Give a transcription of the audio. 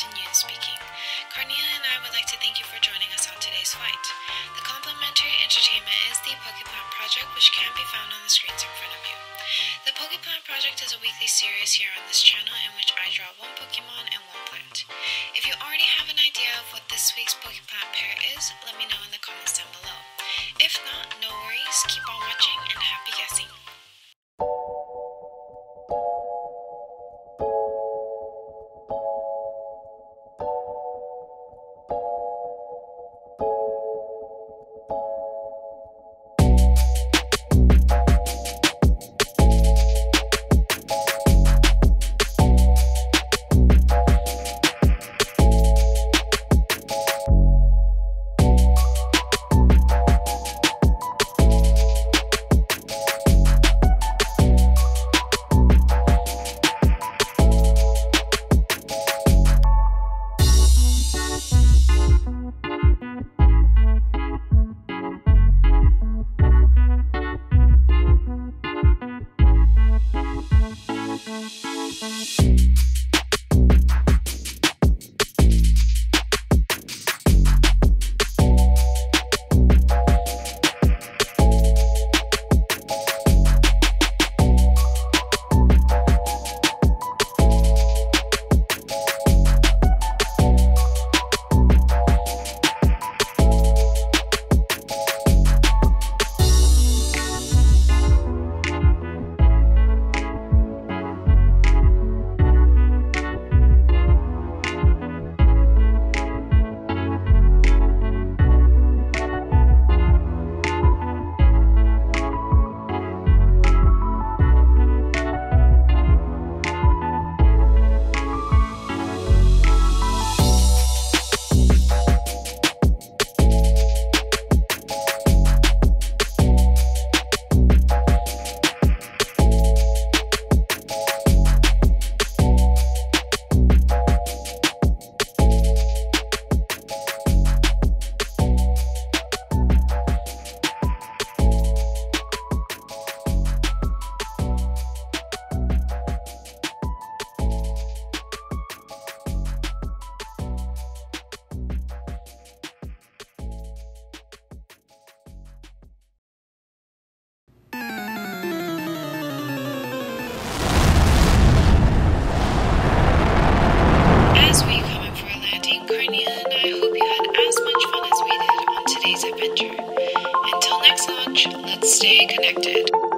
Yoon speaking. Cornelia and I would like to thank you for joining us on today's flight. The complimentary entertainment is the Pokeplant Project, which can be found on the screens in front of you. The Pokeplant Project is a weekly series here on this channel in which I draw one Pokemon and one plant. If you already have an idea of what this week's Pokeplant pair is, let me know in the comments down below. If not, no worries, keep on watching and happy guessing. Stay connected.